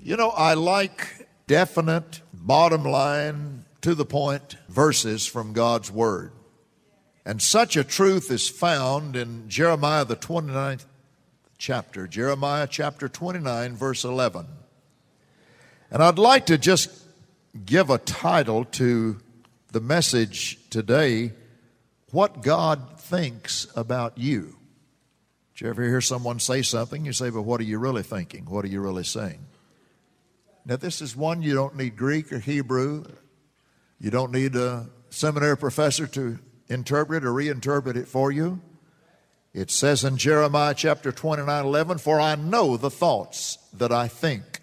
You know, I like definite, bottom line, to the point verses from God's Word. And such a truth is found in Jeremiah, the 29th chapter, Jeremiah chapter 29, verse 11. And I'd like to just give a title to the message today What God Thinks About You. Did you ever hear someone say something? You say, But what are you really thinking? What are you really saying? Now, this is one you don't need Greek or Hebrew. You don't need a seminary professor to interpret or reinterpret it for you. It says in Jeremiah chapter 29 11, For I know the thoughts that I think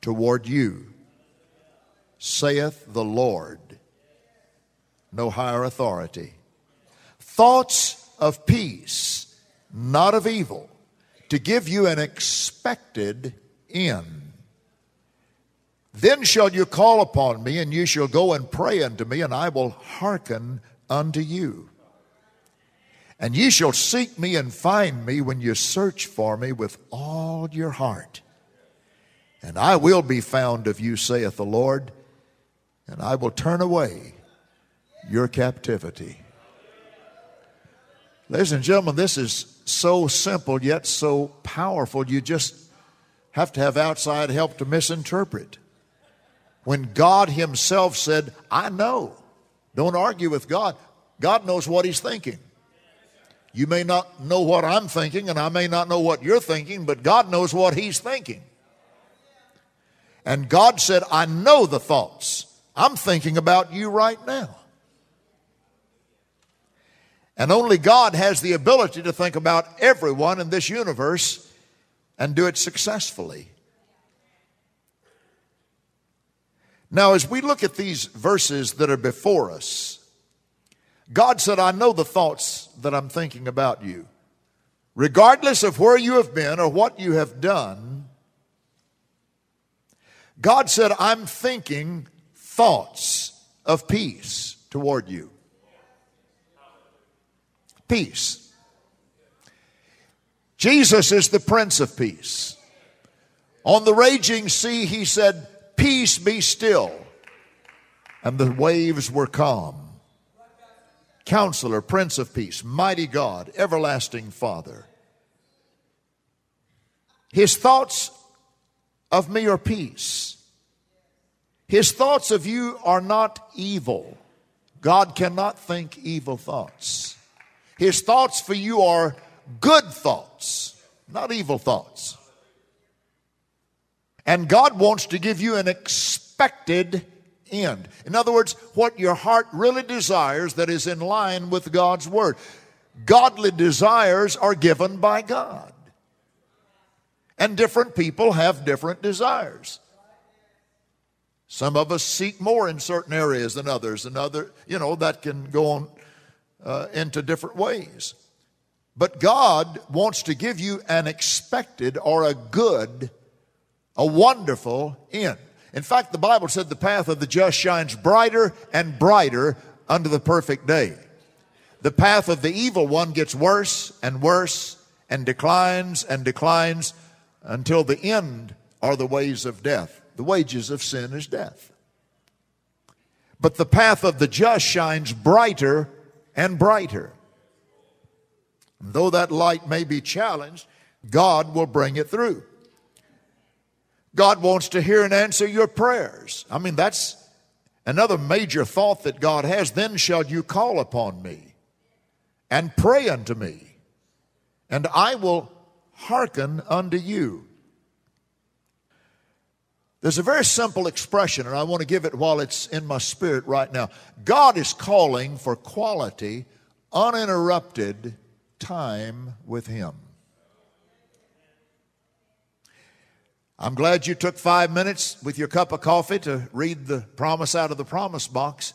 toward you, saith the Lord. No higher authority. Thoughts of peace, not of evil, to give you an expected end. Then shall you call upon me, and you shall go and pray unto me, and I will hearken unto you. And ye shall seek me and find me when you search for me with all your heart. And I will be found of you, saith the Lord, and I will turn away your captivity. Ladies and gentlemen, this is so simple yet so powerful, you just have to have outside help to misinterpret when God Himself said, I know. Don't argue with God. God knows what He's thinking. You may not know what I'm thinking, and I may not know what you're thinking, but God knows what He's thinking. And God said, I know the thoughts. I'm thinking about you right now. And only God has the ability to think about everyone in this universe and do it successfully. Now, as we look at these verses that are before us, God said, I know the thoughts that I'm thinking about you. Regardless of where you have been or what you have done, God said, I'm thinking thoughts of peace toward you. Peace. Jesus is the Prince of Peace. On the raging sea, he said, Peace be still. And the waves were calm. Counselor, Prince of Peace, Mighty God, Everlasting Father. His thoughts of me are peace. His thoughts of you are not evil. God cannot think evil thoughts. His thoughts for you are good thoughts, not evil thoughts. And God wants to give you an expected end. In other words, what your heart really desires that is in line with God's Word. Godly desires are given by God. And different people have different desires. Some of us seek more in certain areas than others, and other, you know, that can go on uh, into different ways. But God wants to give you an expected or a good a wonderful end. In fact, the Bible said the path of the just shines brighter and brighter unto the perfect day. The path of the evil one gets worse and worse and declines and declines until the end are the ways of death. The wages of sin is death. But the path of the just shines brighter and brighter. And though that light may be challenged, God will bring it through. God wants to hear and answer your prayers. I mean, that's another major thought that God has. Then shall you call upon me and pray unto me, and I will hearken unto you. There's a very simple expression, and I want to give it while it's in my spirit right now. God is calling for quality, uninterrupted time with Him. I'm glad you took five minutes with your cup of coffee to read the promise out of the promise box.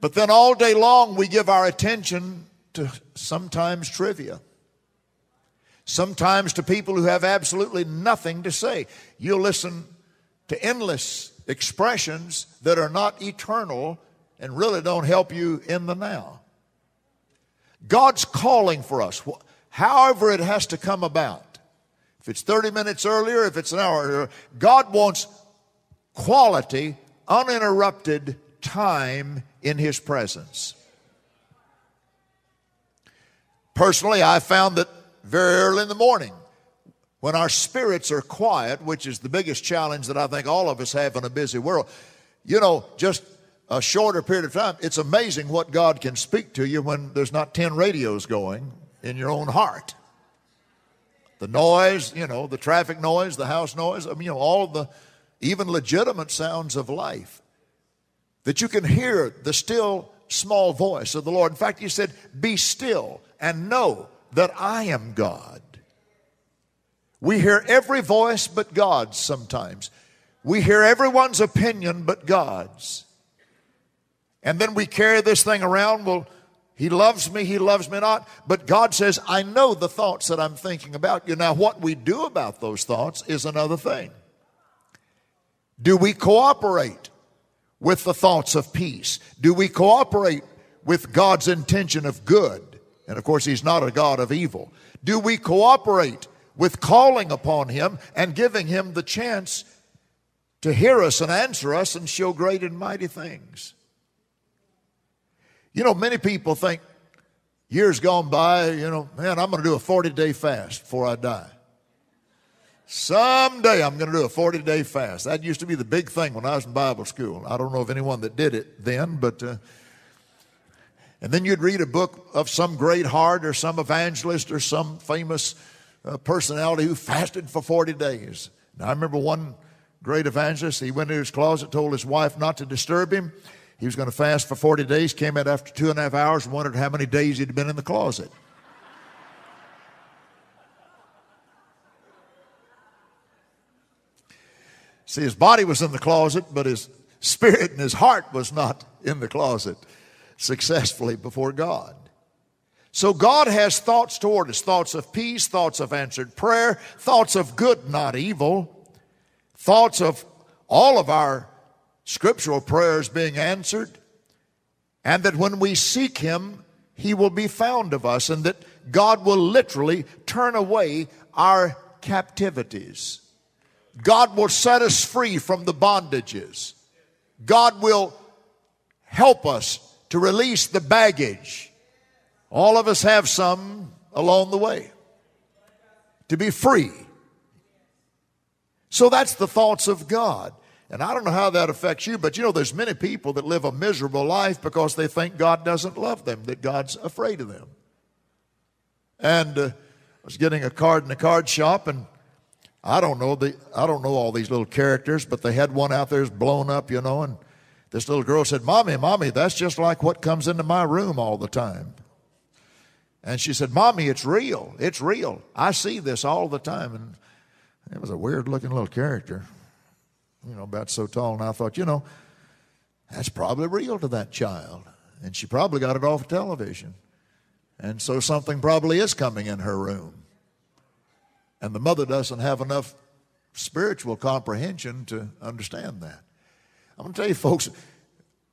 But then all day long, we give our attention to sometimes trivia, sometimes to people who have absolutely nothing to say. You'll listen to endless expressions that are not eternal and really don't help you in the now. God's calling for us, however, it has to come about. If it's 30 minutes earlier, if it's an hour earlier, God wants quality, uninterrupted time in His presence. Personally, I found that very early in the morning, when our spirits are quiet, which is the biggest challenge that I think all of us have in a busy world, you know, just a shorter period of time, it's amazing what God can speak to you when there's not 10 radios going in your own heart. The noise, you know, the traffic noise, the house noise, I mean, you know, all the even legitimate sounds of life. That you can hear the still small voice of the Lord. In fact, he said, Be still and know that I am God. We hear every voice but God's sometimes. We hear everyone's opinion but God's. And then we carry this thing around. Well, he loves me, he loves me not. But God says, I know the thoughts that I'm thinking about you. Now, what we do about those thoughts is another thing. Do we cooperate with the thoughts of peace? Do we cooperate with God's intention of good? And of course, He's not a God of evil. Do we cooperate with calling upon Him and giving Him the chance to hear us and answer us and show great and mighty things? You know, many people think years gone by, you know, man, I'm going to do a 40 day fast before I die. Someday I'm going to do a 40 day fast. That used to be the big thing when I was in Bible school. I don't know of anyone that did it then, but. Uh, and then you'd read a book of some great heart or some evangelist or some famous uh, personality who fasted for 40 days. Now, I remember one great evangelist, he went into his closet, told his wife not to disturb him. He was going to fast for 40 days, came out after two and a half hours and wondered how many days he'd been in the closet. See, his body was in the closet, but his spirit and his heart was not in the closet successfully before God. So God has thoughts toward us thoughts of peace, thoughts of answered prayer, thoughts of good, not evil, thoughts of all of our scriptural prayers being answered, and that when we seek Him, He will be found of us, and that God will literally turn away our captivities. God will set us free from the bondages. God will help us to release the baggage. All of us have some along the way. To be free. So that's the thoughts of God. And I don't know how that affects you, but you know, there's many people that live a miserable life because they think God doesn't love them, that God's afraid of them. And uh, I was getting a card in a card shop, and I don't know the I don't know all these little characters, but they had one out there that's blown up, you know, and this little girl said, Mommy, Mommy, that's just like what comes into my room all the time. And she said, Mommy, it's real. It's real. I see this all the time. And it was a weird looking little character, you know, about so tall. And I thought, you know, that's probably real to that child. And she probably got it off television. And so something probably is coming in her room. And the mother doesn't have enough spiritual comprehension to understand that. I'm going to tell you, folks,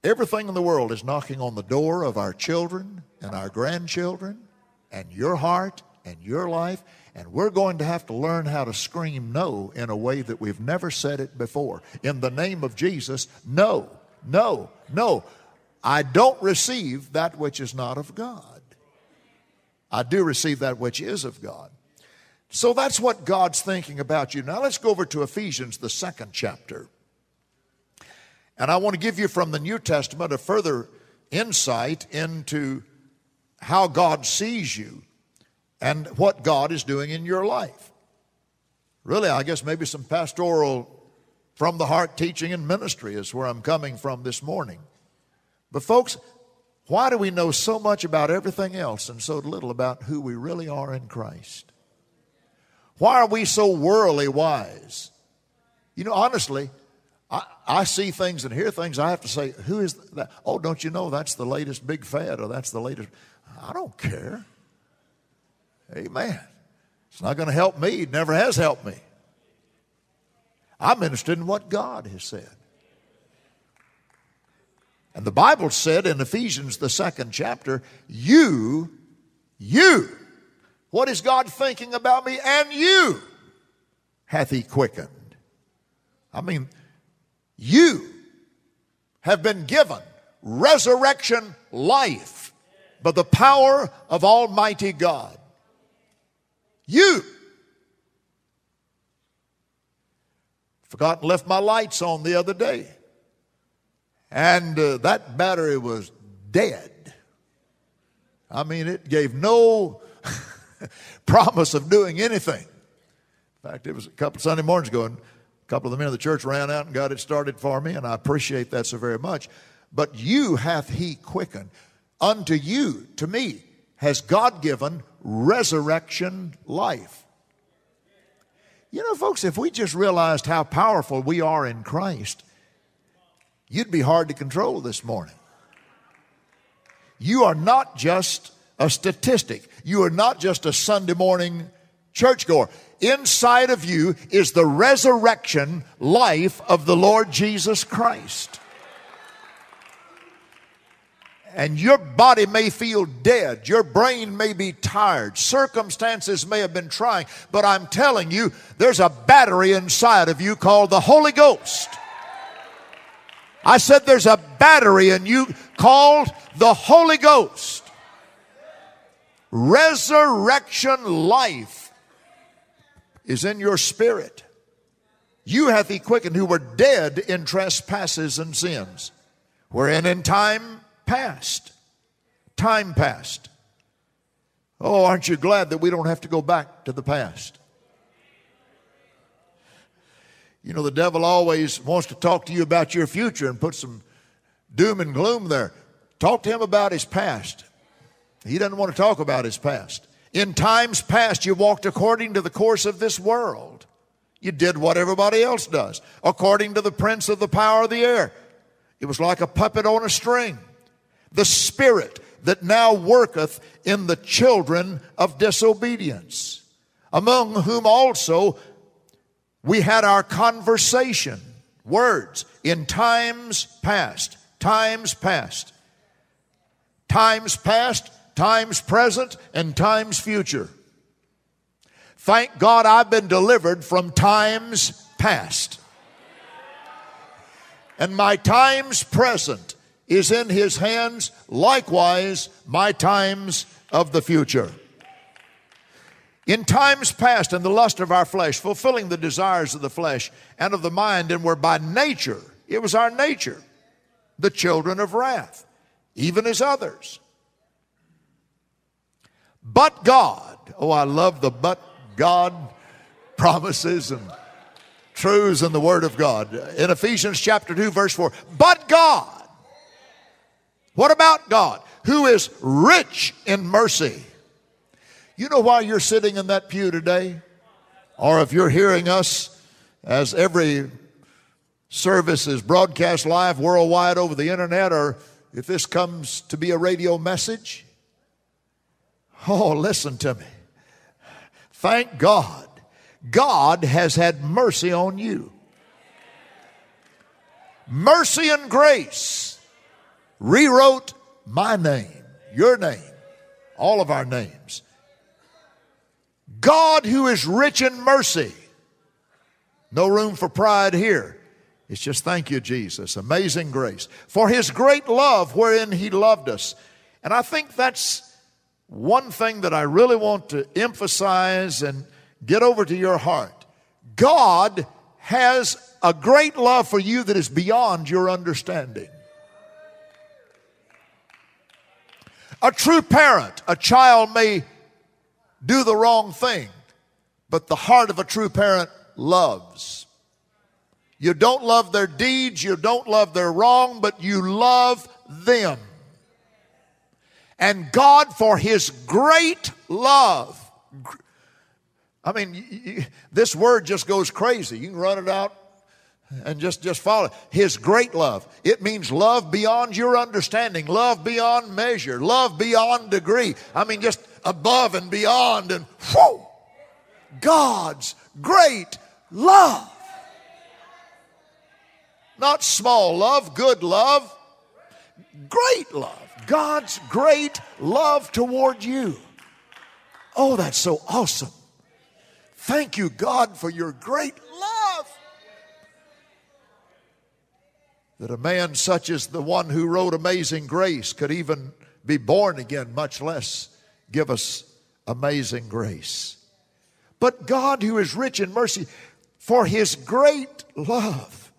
everything in the world is knocking on the door of our children and our grandchildren and your heart and your life. And we're going to have to learn how to scream no in a way that we've never said it before. In the name of Jesus, no, no, no. I don't receive that which is not of God. I do receive that which is of God. So that's what God's thinking about you. Now let's go over to Ephesians, the second chapter. And I want to give you from the New Testament a further insight into how God sees you and what God is doing in your life. Really, I guess maybe some pastoral from the heart teaching and ministry is where I'm coming from this morning. But, folks, why do we know so much about everything else and so little about who we really are in Christ? Why are we so worldly wise? You know, honestly, I, I see things and hear things. I have to say, who is that? Oh, don't you know that's the latest big fad or that's the latest? I don't care. Amen. It's not going to help me. It never has helped me. I'm interested in what God has said. And the Bible said in Ephesians, the second chapter, you, you what is God thinking about me and you? hath he quickened. I mean, you have been given resurrection life by the power of Almighty God. You. Forgot and left my lights on the other day. And uh, that battery was dead. I mean, it gave no promise of doing anything. In fact, it was a couple Sunday mornings ago, and a couple of the men of the church ran out and got it started for me, and I appreciate that so very much. But you hath he quickened. Unto you, to me, has God given resurrection life. You know, folks, if we just realized how powerful we are in Christ, you'd be hard to control this morning. You are not just a statistic. You are not just a Sunday morning churchgoer. Inside of you is the resurrection life of the Lord Jesus Christ. And your body may feel dead. Your brain may be tired. Circumstances may have been trying. But I'm telling you, there's a battery inside of you called the Holy Ghost. I said there's a battery in you called the Holy Ghost. Resurrection life is in your spirit. You hath he quickened who were dead in trespasses and sins, wherein in time past, time past. Oh, aren't you glad that we don't have to go back to the past? You know, the devil always wants to talk to you about your future and put some doom and gloom there. Talk to him about his past. He doesn't want to talk about his past. In times past, you walked according to the course of this world. You did what everybody else does, according to the prince of the power of the air. It was like a puppet on a string. The spirit that now worketh in the children of disobedience, among whom also we had our conversation, words, in times past, times past, times past, times present, and times future. Thank God I've been delivered from times past. And my times present is in his hands, likewise, my times of the future. In times past, in the lust of our flesh, fulfilling the desires of the flesh and of the mind, and were by nature, it was our nature, the children of wrath, even as others. But God, oh, I love the but God promises and truths in the Word of God. In Ephesians chapter 2, verse 4, but God, what about God? Who is rich in mercy you know why you're sitting in that pew today? Or if you're hearing us as every service is broadcast live worldwide over the internet, or if this comes to be a radio message, oh, listen to me. Thank God. God has had mercy on you. Mercy and grace rewrote my name, your name, all of our names God who is rich in mercy. No room for pride here. It's just thank you, Jesus. Amazing grace. For his great love wherein he loved us. And I think that's one thing that I really want to emphasize and get over to your heart. God has a great love for you that is beyond your understanding. A true parent, a child may do the wrong thing, but the heart of a true parent loves. You don't love their deeds, you don't love their wrong, but you love them. And God, for His great love, I mean, this word just goes crazy. You can run it out and just just follow. His great love. It means love beyond your understanding love beyond measure love beyond degree. I mean just above and beyond and whoa god's great love. Not small love good love. Great love. God's great love toward you. Oh that's so awesome. Thank you, God, for your great love. That a man such as the one who wrote Amazing Grace could even be born again, much less give us amazing grace. But God, who is rich in mercy, for his great love.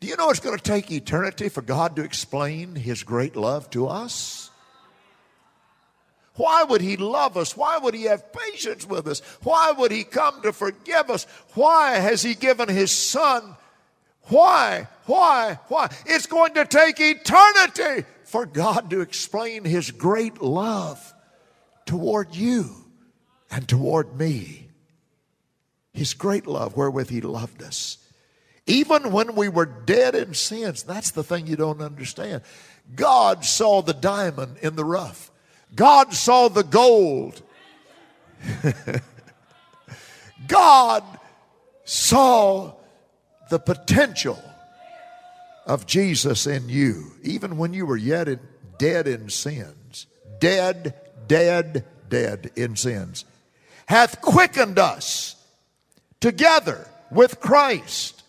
Do you know it's going to take eternity for God to explain his great love to us? Why would he love us? Why would he have patience with us? Why would he come to forgive us? Why has he given his son? Why? Why? Why? It's going to take eternity for God to explain his great love toward you and toward me. His great love wherewith he loved us. Even when we were dead in sins, that's the thing you don't understand. God saw the diamond in the rough. God saw the gold. God saw the potential of Jesus in you, even when you were yet in, dead in sins. Dead, dead, dead in sins. Hath quickened us together with Christ.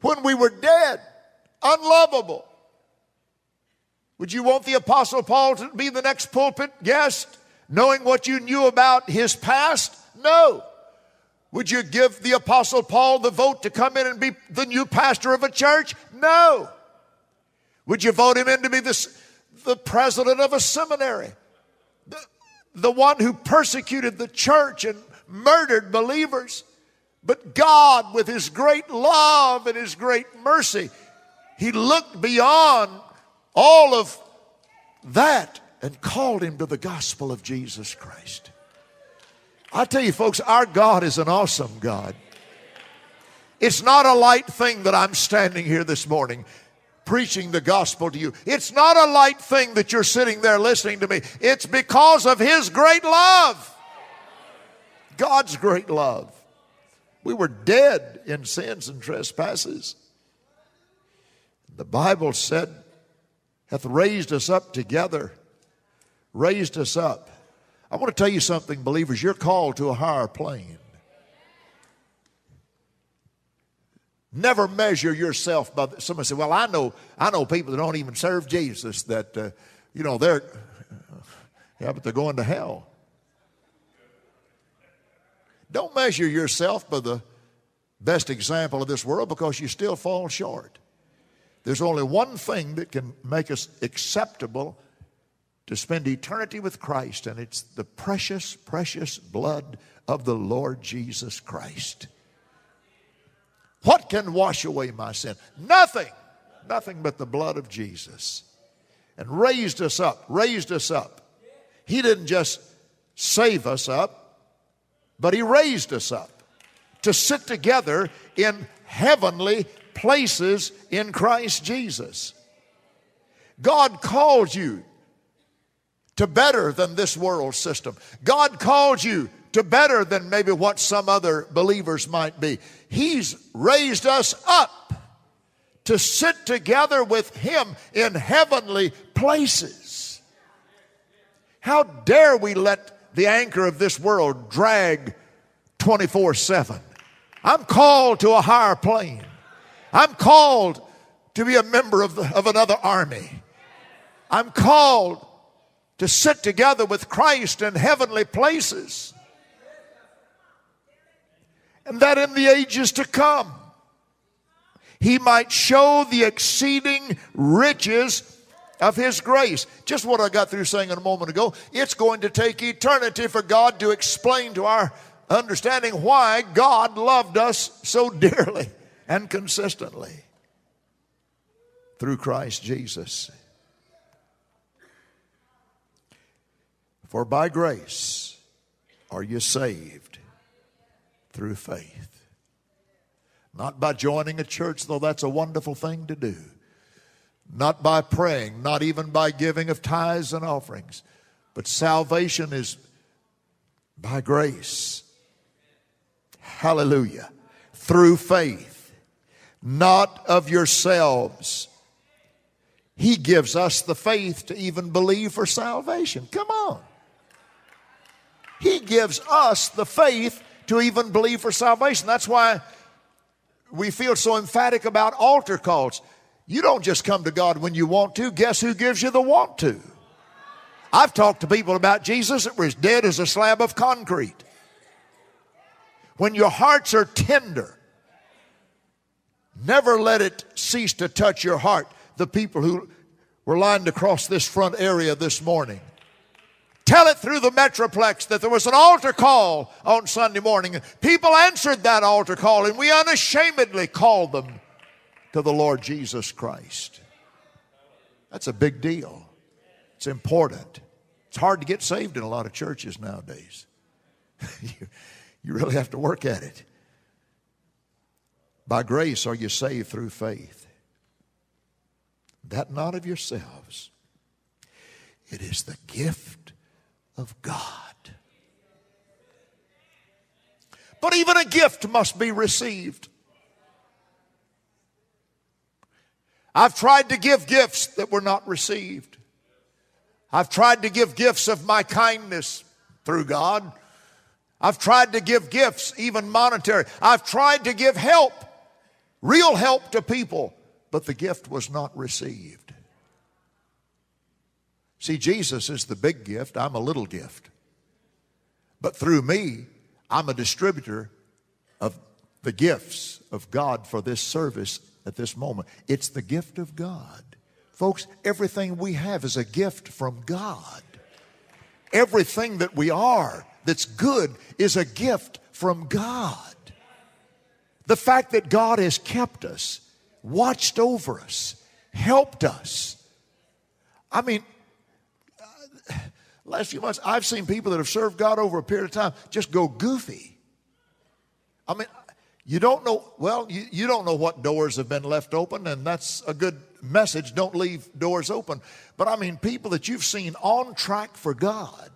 When we were dead, unlovable. Would you want the Apostle Paul to be the next pulpit guest, knowing what you knew about his past? No. Would you give the Apostle Paul the vote to come in and be the new pastor of a church? No. Would you vote him in to be the, the president of a seminary? The, the one who persecuted the church and murdered believers? But God, with His great love and His great mercy, he looked beyond all of that and called him to the gospel of Jesus Christ. I tell you, folks, our God is an awesome God. It's not a light thing that I'm standing here this morning preaching the gospel to you. It's not a light thing that you're sitting there listening to me. It's because of His great love. God's great love. We were dead in sins and trespasses. The Bible said, hath raised us up together, raised us up. I want to tell you something, believers. You're called to a higher plane. Never measure yourself by. Somebody said, "Well, I know, I know people that don't even serve Jesus. That uh, you know they're, yeah, but they're going to hell." Don't measure yourself by the best example of this world because you still fall short. There's only one thing that can make us acceptable to spend eternity with Christ, and it's the precious, precious blood of the Lord Jesus Christ. What can wash away my sin? Nothing. Nothing but the blood of Jesus. And raised us up, raised us up. He didn't just save us up, but He raised us up to sit together in heavenly places in Christ Jesus. God calls you to better than this world system. God calls you to better than maybe what some other believers might be. He's raised us up to sit together with Him in heavenly places. How dare we let the anchor of this world drag 24 7? I'm called to a higher plane. I'm called to be a member of, the, of another army. I'm called to sit together with Christ in heavenly places. And that in the ages to come, he might show the exceeding riches of his grace. Just what I got through saying a moment ago. It's going to take eternity for God to explain to our understanding why God loved us so dearly and consistently through Christ Jesus. For by grace are you saved through faith. Not by joining a church, though that's a wonderful thing to do. Not by praying, not even by giving of tithes and offerings. But salvation is by grace. Hallelujah. Through faith not of yourselves. He gives us the faith to even believe for salvation. Come on. He gives us the faith to even believe for salvation. That's why we feel so emphatic about altar calls. You don't just come to God when you want to. Guess who gives you the want to? I've talked to people about Jesus that were as dead as a slab of concrete. When your hearts are tender, never let it cease to touch your heart. The people who were lined across this front area this morning. Tell it through the Metroplex that there was an altar call on Sunday morning. People answered that altar call, and we unashamedly called them to the Lord Jesus Christ. That's a big deal. It's important. It's hard to get saved in a lot of churches nowadays. you, you really have to work at it. By grace are you saved through faith. That not of yourselves. It is the gift of God. But even a gift must be received. I've tried to give gifts that were not received. I've tried to give gifts of my kindness through God. I've tried to give gifts, even monetary. I've tried to give help, real help to people, but the gift was not received. See, Jesus is the big gift, I'm a little gift. But through me, I'm a distributor of the gifts of God for this service at this moment. It's the gift of God. Folks, everything we have is a gift from God. Everything that we are that's good is a gift from God. The fact that God has kept us, watched over us, helped us. I mean, last few months, I've seen people that have served God over a period of time just go goofy. I mean, you don't know, well, you, you don't know what doors have been left open, and that's a good message. Don't leave doors open. But I mean, people that you've seen on track for God,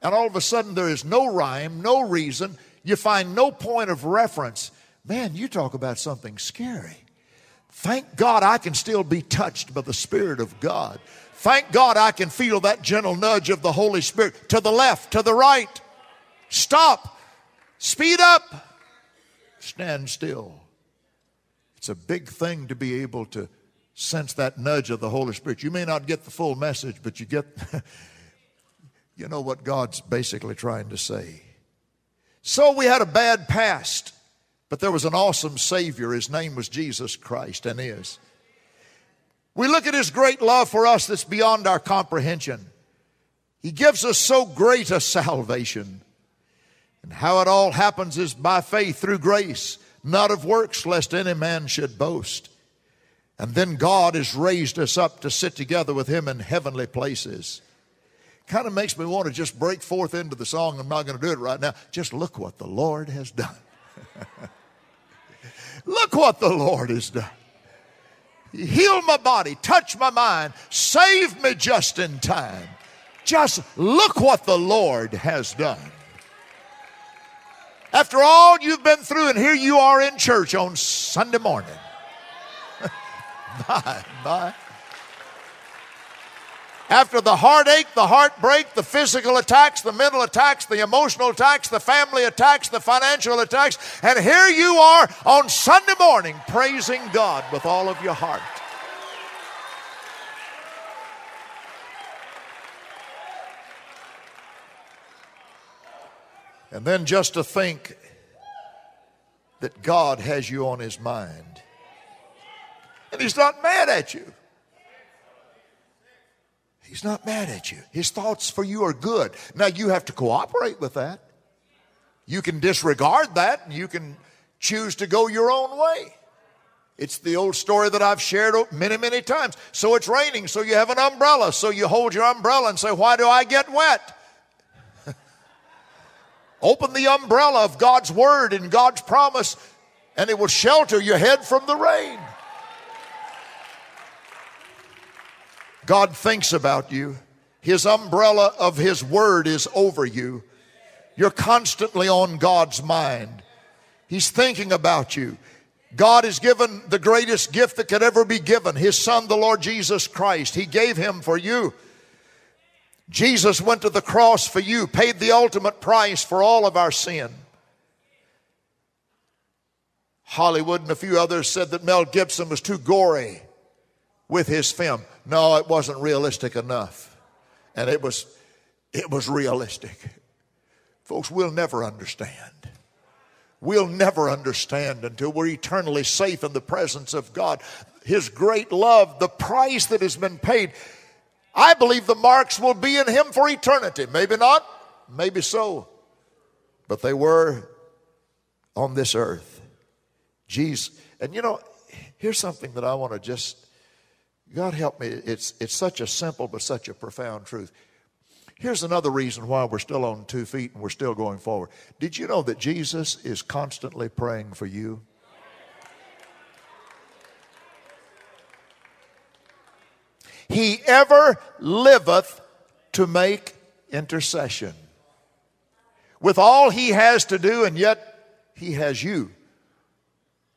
and all of a sudden there is no rhyme, no reason, you find no point of reference. Man, you talk about something scary. Thank God I can still be touched by the Spirit of God. Thank God I can feel that gentle nudge of the Holy Spirit to the left, to the right. Stop. Speed up. Stand still. It's a big thing to be able to sense that nudge of the Holy Spirit. You may not get the full message, but you get, you know what God's basically trying to say. So we had a bad past, but there was an awesome Savior. His name was Jesus Christ and is. We look at his great love for us that's beyond our comprehension. He gives us so great a salvation. And how it all happens is by faith through grace, not of works, lest any man should boast. And then God has raised us up to sit together with him in heavenly places. Kind of makes me want to just break forth into the song. I'm not going to do it right now. Just look what the Lord has done. look what the Lord has done heal my body, touch my mind, save me just in time. Just look what the Lord has done. After all you've been through, and here you are in church on Sunday morning. bye, bye. After the heartache, the heartbreak, the physical attacks, the mental attacks, the emotional attacks, the family attacks, the financial attacks, and here you are on Sunday morning praising God with all of your heart. And then just to think that God has you on his mind. And he's not mad at you. He's not mad at you. His thoughts for you are good. Now you have to cooperate with that. You can disregard that and you can choose to go your own way. It's the old story that I've shared many, many times. So it's raining, so you have an umbrella. So you hold your umbrella and say, Why do I get wet? Open the umbrella of God's word and God's promise, and it will shelter your head from the rain. God thinks about you. His umbrella of His Word is over you. You're constantly on God's mind. He's thinking about you. God has given the greatest gift that could ever be given His Son, the Lord Jesus Christ. He gave Him for you. Jesus went to the cross for you, paid the ultimate price for all of our sin. Hollywood and a few others said that Mel Gibson was too gory with his film. No, it wasn't realistic enough. And it was it was realistic. Folks, we'll never understand. We'll never understand until we're eternally safe in the presence of God. His great love, the price that has been paid. I believe the marks will be in Him for eternity. Maybe not, maybe so. But they were on this earth. Jesus. And you know, here's something that I want to just, God help me. It's, it's such a simple but such a profound truth. Here's another reason why we're still on two feet and we're still going forward. Did you know that Jesus is constantly praying for you? He ever liveth to make intercession. With all he has to do, and yet he has you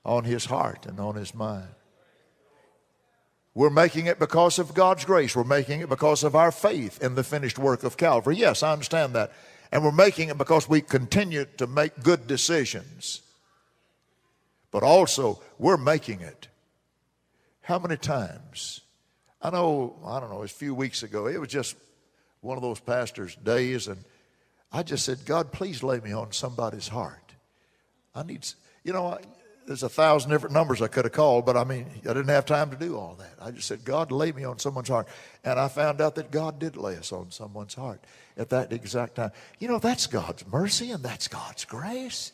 on his heart and on his mind. We're making it because of God's grace. We're making it because of our faith in the finished work of Calvary. Yes, I understand that. And we're making it because we continue to make good decisions. But also, we're making it. How many times? I know, I don't know, it was a few weeks ago, it was just one of those pastors' days, and I just said, God, please lay me on somebody's heart. I need, you know, there's a thousand different numbers I could have called, but I mean, I didn't have time to do all that. I just said, God, lay me on someone's heart. And I found out that God did lay us on someone's heart at that exact time. You know, that's God's mercy and that's God's grace.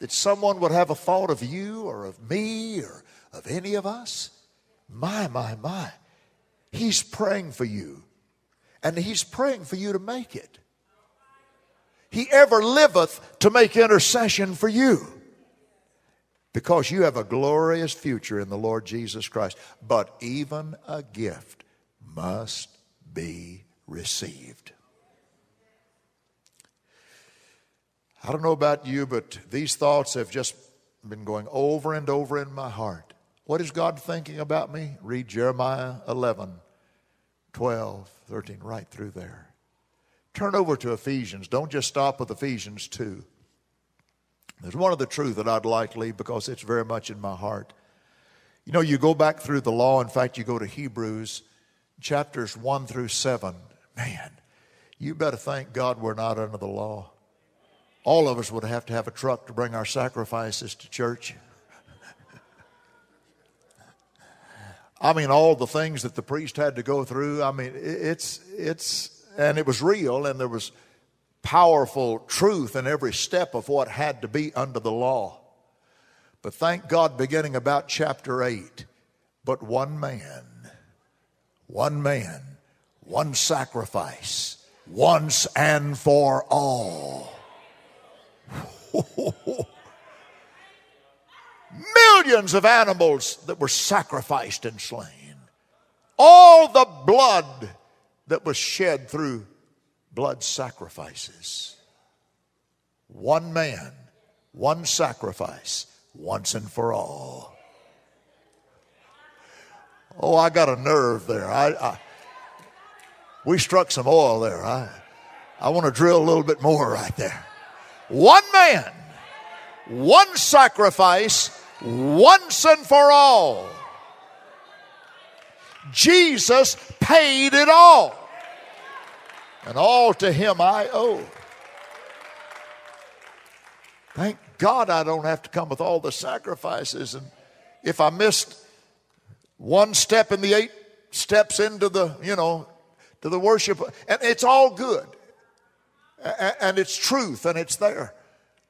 That someone would have a thought of you or of me or of any of us. My, my, my. He's praying for you. And He's praying for you to make it. He ever liveth to make intercession for you because you have a glorious future in the Lord Jesus Christ. But even a gift must be received. I don't know about you, but these thoughts have just been going over and over in my heart. What is God thinking about me? Read Jeremiah 11, 12, 13, right through there. Turn over to Ephesians. Don't just stop with Ephesians 2. There's one of the truth that I'd like to leave because it's very much in my heart. You know, you go back through the law, in fact, you go to Hebrews chapters 1 through 7. Man, you better thank God we're not under the law. All of us would have to have a truck to bring our sacrifices to church. I mean, all the things that the priest had to go through. I mean, it's, it's, and it was real, and there was powerful truth in every step of what had to be under the law. But thank God, beginning about chapter 8, but one man, one man, one sacrifice, once and for all. Millions of animals that were sacrificed and slain. All the blood that was shed through blood sacrifices. One man, one sacrifice, once and for all. Oh, I got a nerve there. I, I we struck some oil there. I, I want to drill a little bit more right there. One man, one sacrifice, once and for all. Jesus paid it all and all to him I owe. Thank God I don't have to come with all the sacrifices. And if I missed one step in the eight steps into the, you know, to the worship, and it's all good. And it's truth and it's there.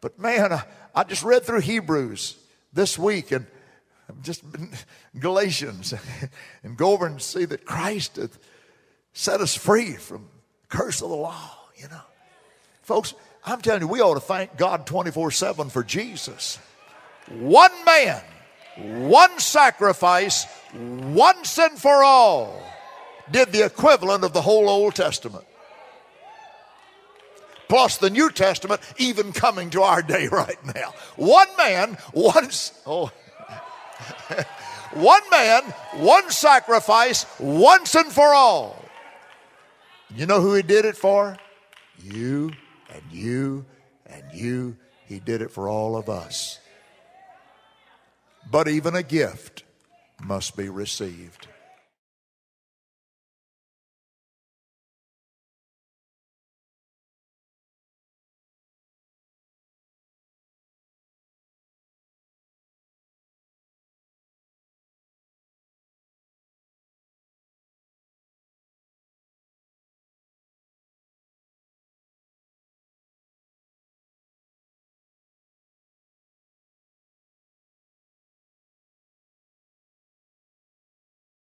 But man, I just read through Hebrews this week and just Galatians and go over and see that Christ hath set us free from curse of the law, you know. Folks, I'm telling you, we ought to thank God 24 7 for Jesus. One man, one sacrifice, once and for all, did the equivalent of the whole Old Testament. Plus the New Testament, even coming to our day right now. One man, once, oh, one man, one sacrifice, once and for all. You know who he did it for? You and you and you. He did it for all of us. But even a gift must be received.